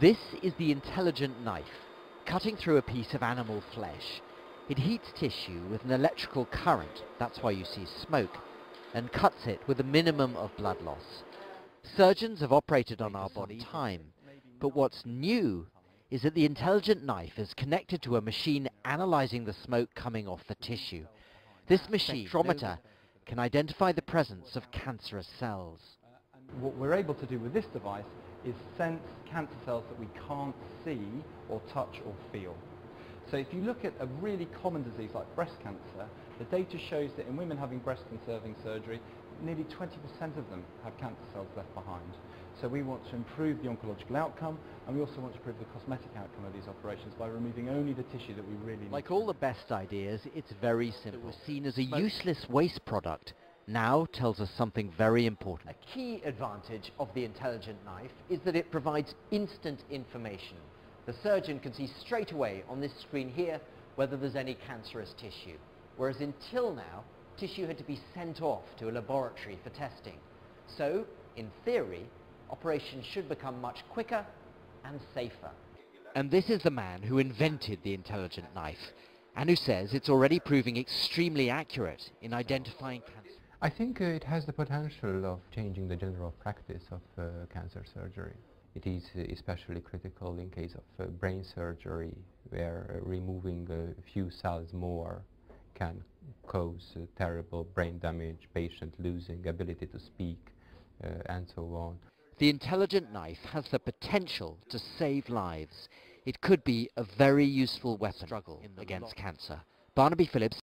This is the intelligent knife, cutting through a piece of animal flesh. It heats tissue with an electrical current, that's why you see smoke, and cuts it with a minimum of blood loss. Surgeons have operated on our body time, but what's new is that the intelligent knife is connected to a machine analyzing the smoke coming off the tissue. This machine, spectrometer, can identify the presence of cancerous cells. What we're able to do with this device is sense cancer cells that we can't see or touch or feel. So if you look at a really common disease like breast cancer, the data shows that in women having breast conserving surgery, nearly 20% of them have cancer cells left behind. So we want to improve the oncological outcome and we also want to improve the cosmetic outcome of these operations by removing only the tissue that we really need. Like all the best ideas, it's very simple. It was seen as a useless waste product now tells us something very important. A key advantage of the intelligent knife is that it provides instant information. The surgeon can see straight away on this screen here whether there's any cancerous tissue, whereas until now, tissue had to be sent off to a laboratory for testing. So, in theory, operations should become much quicker and safer. And this is the man who invented the intelligent knife, and who says it's already proving extremely accurate in identifying. I think uh, it has the potential of changing the general practice of uh, cancer surgery. It is uh, especially critical in case of uh, brain surgery, where uh, removing a few cells more can cause uh, terrible brain damage, patient losing ability to speak, and so on. The intelligent knife has the potential to save lives. It could be a very useful weapon struggle against cancer. Barnaby Phillips